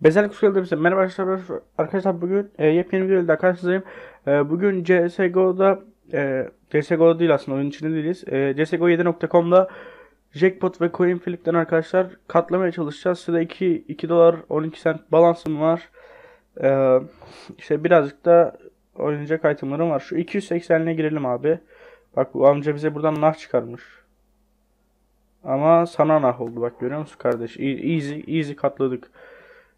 Bezel Kusuyalı bize merhaba arkadaşlar. Arkadaşlar bugün e, yepyeni bir videoda karşınızdayım. E, bugün CSGO'da e, CSGO değil aslında oyun içinde değiliz. E, CSGO7.com'da Jackpot ve Coin Flip'ten arkadaşlar katlamaya çalışacağız. Size 2, 2 dolar 12 cent balansım var. E, işte birazcık da oynayacak itemlarım var. Şu 280'ine girelim abi. Bak bu amca bize buradan nah çıkarmış. Ama sana nah oldu bak görüyor musun kardeş? Easy, easy katladık.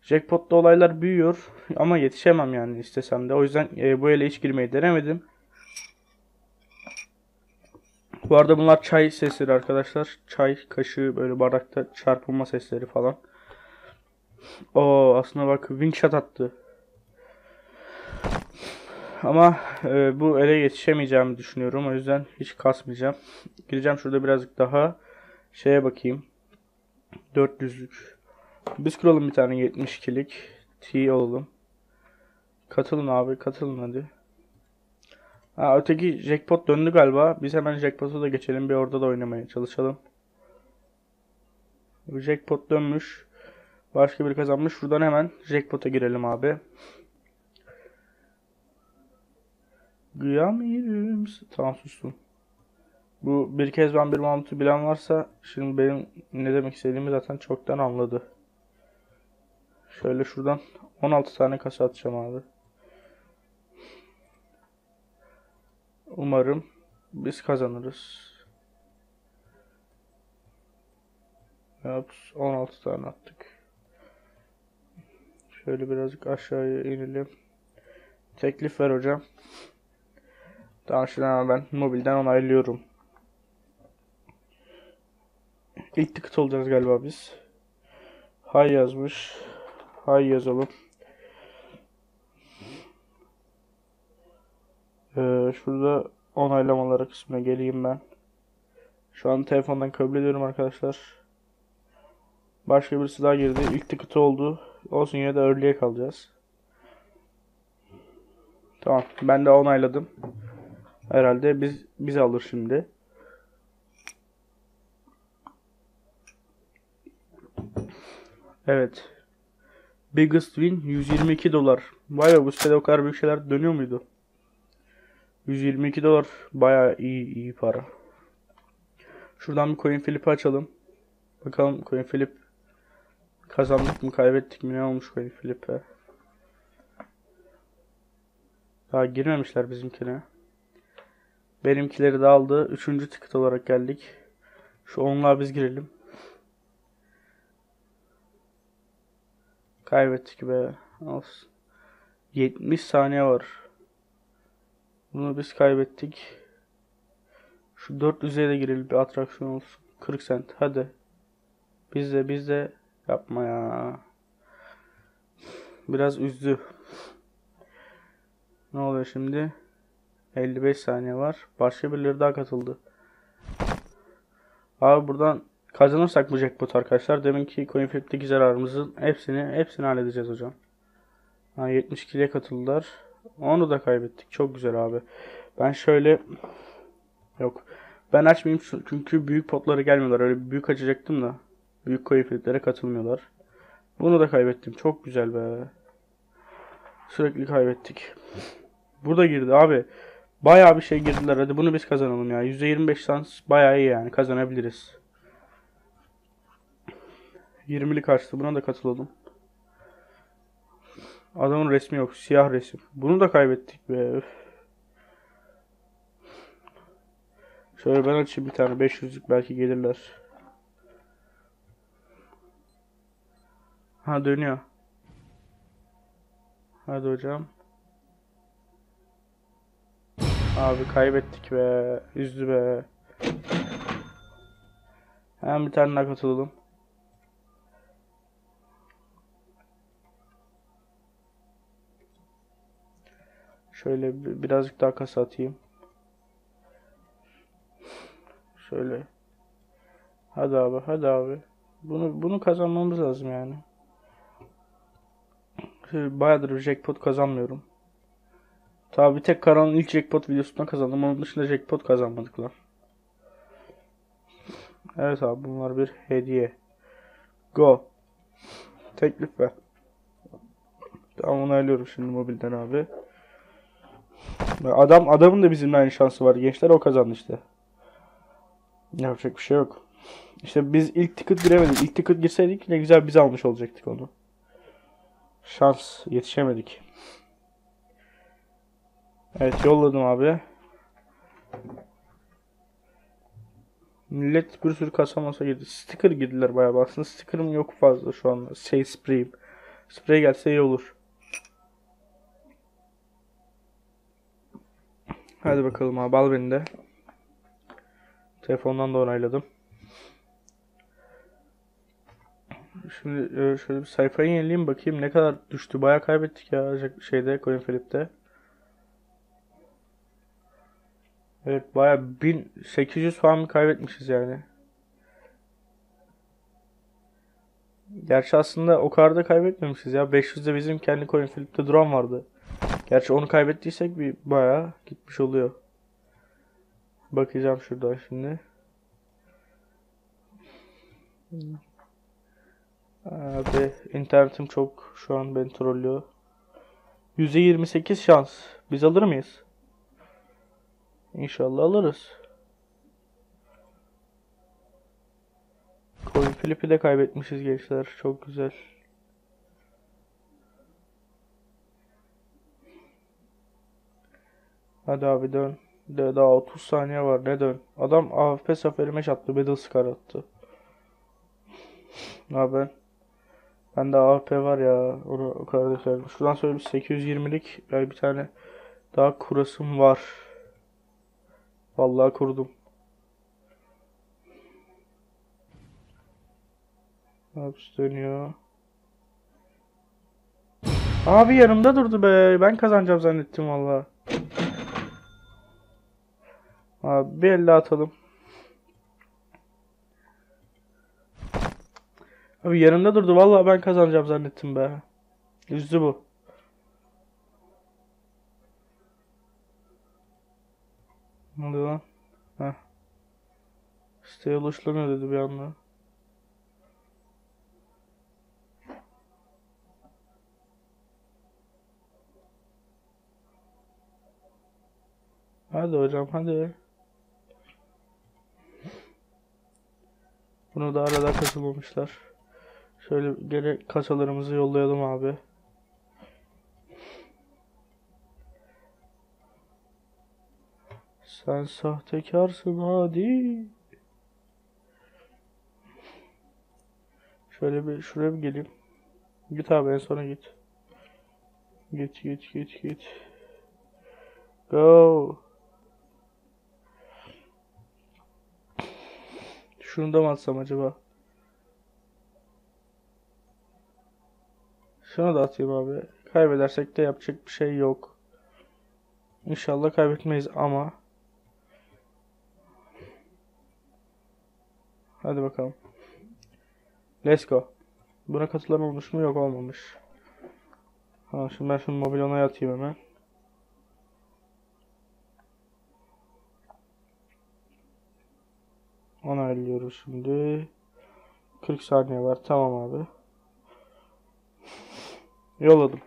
Jackpot'ta olaylar büyüyor ama yetişemem yani istesem de. O yüzden e, bu ele hiç girmeyi denemedim. Bu arada bunlar çay sesleri arkadaşlar. Çay kaşığı böyle bardakta çarpılma sesleri falan. O aslında bak wing shot attı. Ama e, bu ele yetişemeyeceğimi düşünüyorum. O yüzden hiç kasmayacağım. Gireceğim şurada birazcık daha şeye bakayım. 400'lük. Biz kuralım bir tane 72'lik. T olalım. Katılın abi katılın hadi. Ha öteki jackpot döndü galiba. Biz hemen jackpot'a da geçelim bir orada da oynamaya çalışalım. Jackpot dönmüş. Başka biri kazanmış. Şuradan hemen jackpot'a girelim abi. Gıyamirim. Tamam sustum. Bu bir kez ben bir Mahmut'u bilen varsa şimdi benim ne demek istediğimi zaten çoktan anladı. Şöyle şuradan 16 tane kasa atacağım abi. Umarım biz kazanırız. Yaps 16 tane attık. Şöyle birazcık aşağıya inelim. Teklif ver hocam. Tamam şimdi ben mobilden onaylıyorum. İlk tıkıt olacağız galiba biz. Hay yazmış. Hay yazalım. Ee, şurada onaylamaları kısmına geleyim ben. Şu an telefondan kabul ediyorum arkadaşlar. Başka birisi daha girdi. İlk tıkıtı oldu. Olsun yine de early'e kalacağız. Tamam. Ben de onayladım. Herhalde biz bizi alır şimdi. Evet. Biggest win 122 dolar. Vay be bu sitede o kadar büyük şeyler dönüyor muydu? 122 dolar baya iyi iyi para. Şuradan bir coin flip açalım. Bakalım coin flip kazandık mı kaybettik mi ne olmuş coin flip'e. Daha girmemişler bizimkine. Benimkileri de aldı. Üçüncü ticket olarak geldik. Şu onluğa biz girelim. Kaybettik be. Olsun. 70 saniye var. Bunu biz kaybettik. Şu 400'e de girelim bir atraksiyon olsun. 40 cent hadi. Biz de biz de yapma ya. Biraz üzdü. Ne oluyor şimdi? 55 saniye var. Başka birileri daha katıldı. Abi buradan kazanırsak bu jackpot arkadaşlar. Deminki CoinFlip'teki zararımızın hepsini hepsini halledeceğiz hocam. Ha, 72'liye katıldılar. Onu da kaybettik. Çok güzel abi. Ben şöyle yok. Ben açmayayım çünkü büyük potları gelmiyorlar. Öyle büyük açacaktım da. Büyük CoinFlip'lere katılmıyorlar. Bunu da kaybettim. Çok güzel be. Sürekli kaybettik. Burada girdi abi. Bayağı bir şey girdiler. Hadi bunu biz kazanalım ya. %25 şans bayağı iyi yani. Kazanabiliriz. 20'lik açtı. Buna da katılalım. Adamın resmi yok. Siyah resim. Bunu da kaybettik be. Şöyle ben açayım bir tane. 500'lük belki gelirler. Ha dönüyor. Hadi hocam. Abi kaybettik be. Üzdü be. Hemen bir tane daha katılalım. Şöyle birazcık daha kasa atayım. Şöyle. Hadi abi, hadi abi. Bunu bunu kazanmamız lazım yani. Bayağıdır jackpot kazanmıyorum. Tabi bir tek Karan'ın ilk jackpot videosunda kazandım. Onun dışında jackpot kazanmadık lan. Evet abi bunlar bir hediye. Go. Teklif ver. Tamam onaylıyorum şimdi mobilden abi. Adam adamın da bizimle aynı şansı var gençler o kazandı işte. Yapacak bir şey yok. İşte biz ilk ticket giremedik. İlk ticket girseydik ne güzel biz almış olacaktık onu. Şans yetişemedik. Evet yolladım abi. Millet bir sürü kasa masa girdi. Sticker girdiler bayağı. Aslında sticker'ım yok fazla şu an. Şey spreyim. Sprey gelse iyi olur. Hadi bakalım abi al beni de. Telefondan da onayladım. Şimdi e, şöyle bir sayfayı yenileyim bakayım ne kadar düştü. Bayağı kaybettik ya şeyde CoinFlip'te. Evet bayağı 1800 falan kaybetmişiz yani. Gerçi aslında o kadar da kaybetmemişiz ya. 500'de bizim kendi CoinFlip'te duran vardı. Gerçi onu kaybettiysek bir bayağı gitmiş oluyor. Bakacağım şuradan şimdi. Abi internetim çok şu an beni trollüyor. %28 şans. Biz alır mıyız? İnşallah alırız. Coin Flip'i de kaybetmişiz gençler. Çok güzel. Hadi abi dön. De daha 30 saniye var. Ne dön? Adam AFP safari meş attı. Battle Scar attı. Ne haber? Bende AWP var ya. Onu o kadar da söyledim. Şuradan bir 820'lik yani bir tane daha kurasım var. Vallahi kurdum. Hapis dönüyor. Abi yanımda durdu be. Ben kazanacağım zannettim vallahi. Abi bir elle atalım. Abi yanımda durdu. Vallahi ben kazanacağım zannettim be. Üzdü bu. Ne oluyor lan? Heh. Siteye ulaşılamıyor dedi bir anda. Hadi hocam hadi. Bunu da arada katılmamışlar. Şöyle geri kasalarımızı yollayalım abi. Sen sahtekarsın hadi. Şöyle bir şuraya bir geleyim. Git abi en sona git. Git git git git. Go. Şunu da mı atsam acaba? Şunu da atayım abi. Kaybedersek de yapacak bir şey yok. İnşallah kaybetmeyiz ama. Hadi bakalım. Let's go. Buna katılan olmuş mu? Yok olmamış. Ha, şimdi ben şunu mobil onaya atayım hemen. Onaylıyoruz şimdi. 40 saniye var. Tamam abi. Yolladım.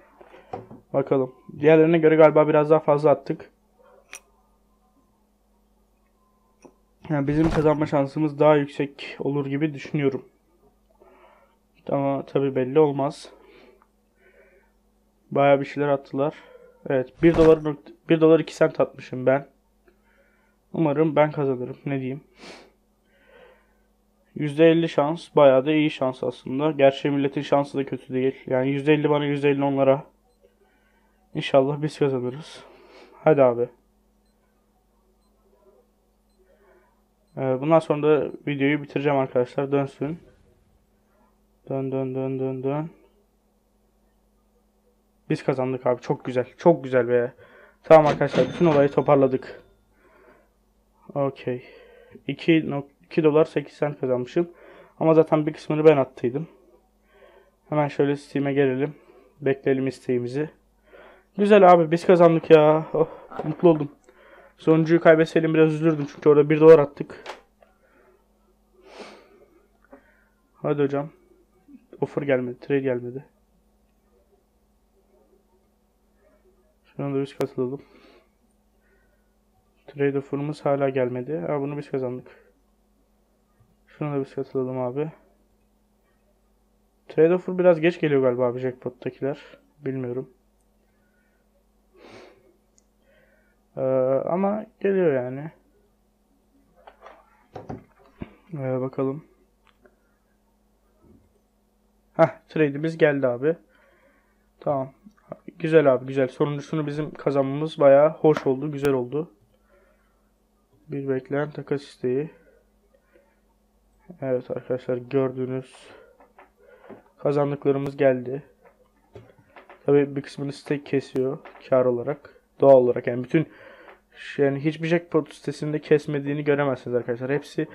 Bakalım. Diğerlerine göre galiba biraz daha fazla attık. Yani bizim kazanma şansımız daha yüksek olur gibi düşünüyorum. Ama tabi belli olmaz. Baya bir şeyler attılar. Evet 1 dolar 1 dolar 2 sent atmışım ben. Umarım ben kazanırım. Ne diyeyim. %50 şans. Bayağı da iyi şans aslında. Gerçi milletin şansı da kötü değil. Yani %50 bana %50 onlara. İnşallah biz kazanırız. Hadi abi. Ee, bundan sonra da videoyu bitireceğim arkadaşlar. Dönsün. Dön dön dön dön dön. Biz kazandık abi. Çok güzel. Çok güzel be. Tamam arkadaşlar. Bütün olayı toparladık. Okey. 2 2 dolar 8 sent kazanmışım. Ama zaten bir kısmını ben attıydım. Hemen şöyle Steam'e gelelim. Bekleyelim isteğimizi. Güzel abi biz kazandık ya. Oh, mutlu oldum. Sonuncuyu kaybetseydim biraz üzülürdüm çünkü orada 1 dolar attık. Hadi hocam. Offer gelmedi, trade gelmedi. Şuna da biz katılalım. Trade offer'ımız hala gelmedi. Ha bunu biz kazandık. Şuna da biz katılalım abi. Trade offer biraz geç geliyor galiba abi jackpot'takiler. Bilmiyorum. Ee, ama geliyor yani. Ee, bakalım. Heh, trade'imiz geldi abi. Tamam. Güzel abi güzel. Sonuncusunu bizim kazanmamız bayağı hoş oldu. Güzel oldu. Bir beklenen takas isteği. Evet arkadaşlar gördüğünüz kazandıklarımız geldi. Tabii bir kısmını stake kesiyor kar olarak. Doğal olarak yani bütün yani hiçbir jackpot sitesinde kesmediğini göremezsiniz arkadaşlar. Hepsi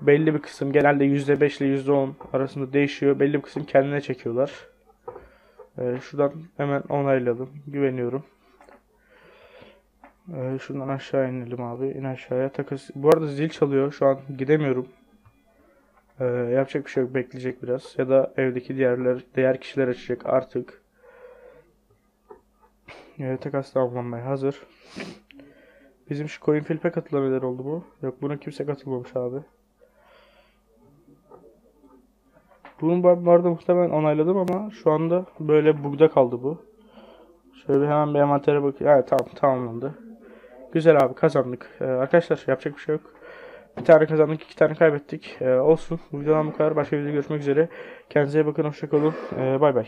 belli bir kısım genelde %5 ile %10 arasında değişiyor. Belli bir kısım kendine çekiyorlar. Ee, şuradan hemen onayladım. Güveniyorum. Ee, şuradan aşağı inelim abi. İn aşağıya. Takas. Bu arada zil çalıyor. Şu an gidemiyorum. Ee, yapacak bir şey yok. Bekleyecek biraz. Ya da evdeki diğerler, diğer kişiler açacak artık. Ee, takas tamamlanmaya hazır. Bizim şu coin flip'e katılan oldu bu. Yok buna kimse katılmamış abi. Bunu ben arada muhtemelen onayladım ama şu anda böyle bug'da kaldı bu. Şöyle bir hemen bir envantere bakayım. Evet tamam tamamlandı. Güzel abi kazandık. Ee, arkadaşlar yapacak bir şey yok. Bir tane kazandık, iki tane kaybettik. Ee, olsun. Bu videodan bu kadar. Başka bir videoda görüşmek üzere. Kendinize bakın. Hoşçakalın. Ee, bay bay.